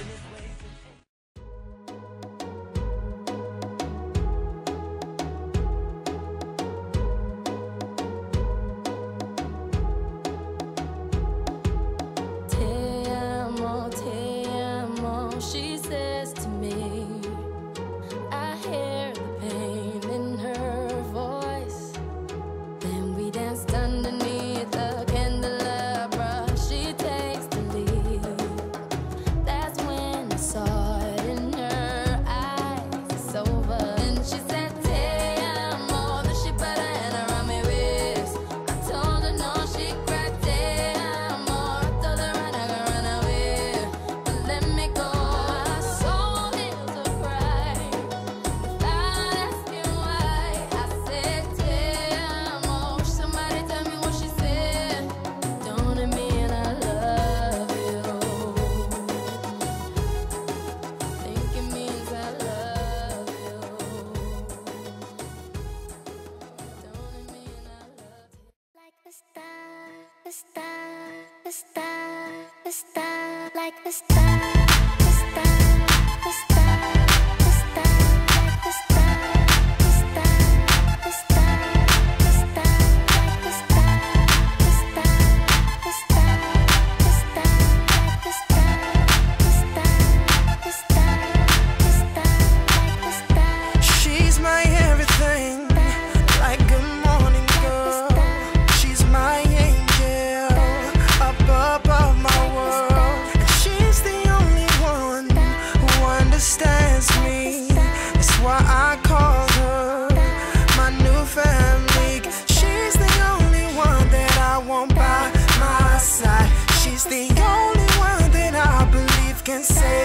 in this place. a star, a star, a star, like a star. say